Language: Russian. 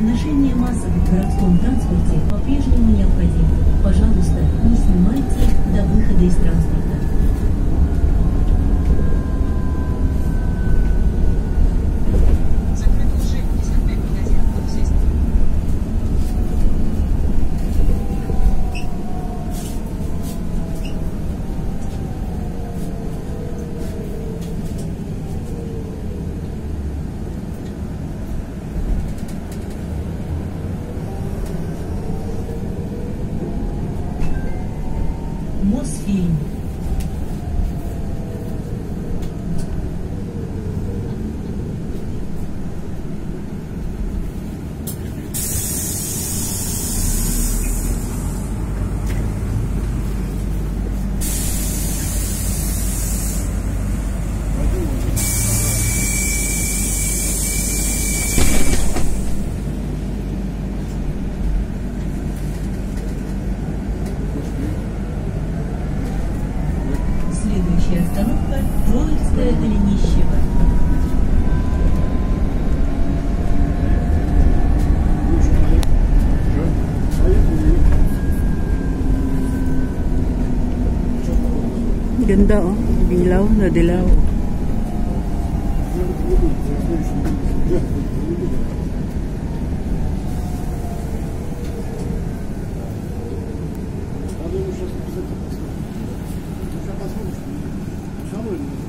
Ношение масок в городском транспорте по-прежнему необходимо. nos filhos. Следующая остановка – Троицкая Голенищево. Ganda oh, dilaw na dilaw. Надо его сейчас обязательно wouldn't.